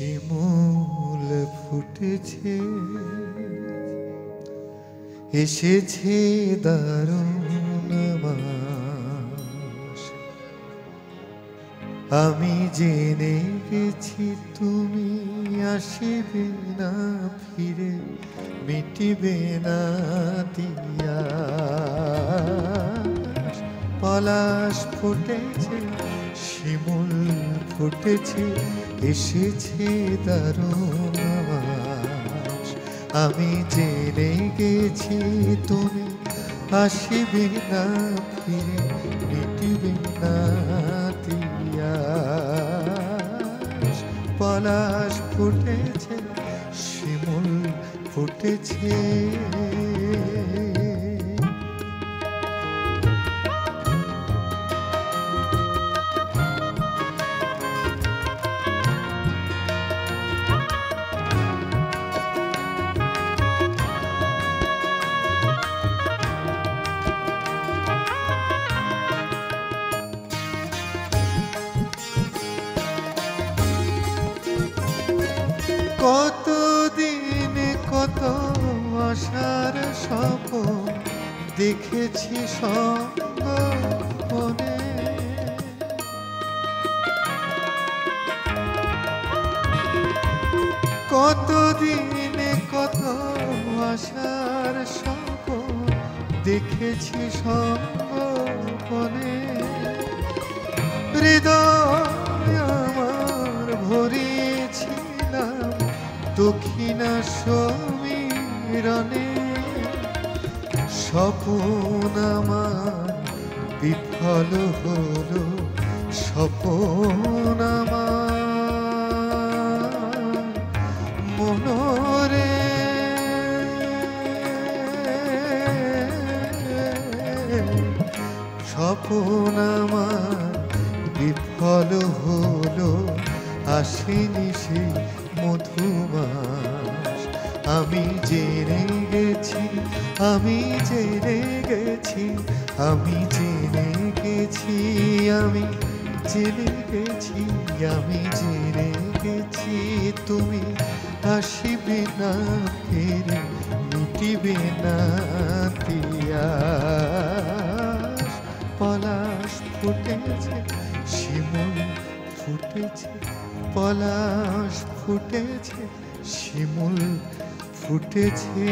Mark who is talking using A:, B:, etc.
A: শিমুল ফুটেছে। এসেছে দারুণ মাস আমি জেনে গেছি, তুমি আসিবে না, ফিরে মিটিবে না, দিয়া। পলাশ ফুটেছে, শিমুল ফুটেছে, এসেছে দারুণ আমি জেনে গেছি, তুমি আসিবে না, ফিরে মিটিবে না পলাশ ফুটেছে, শিমুল ফুটেছে কতদিন কত আশার স্বপন দেখেছি সঙ্গে কতদিন কত আশার স্বপন দেখেছি সঙ্গে হৃদয় দক্ষিণা সমীরণে স্বপন আমার বিফল হলো, স্বপন আমার মনরে। স্বপন আমার বিফল হলো, আসেনি সে মধুমাস আমি জেনে গেছি, আমি জেনে গেছি, আমি জেনে গেছি, আমি জেনে গেছি, আমি জেনে গেছি, তুমি আসিবে না, ফিরে মিটিবে না তিয়াস পলাশ ফুটেছে শিমুল ফুটেছে পলাশ ফুটেছে শিমুল ফুটেছে।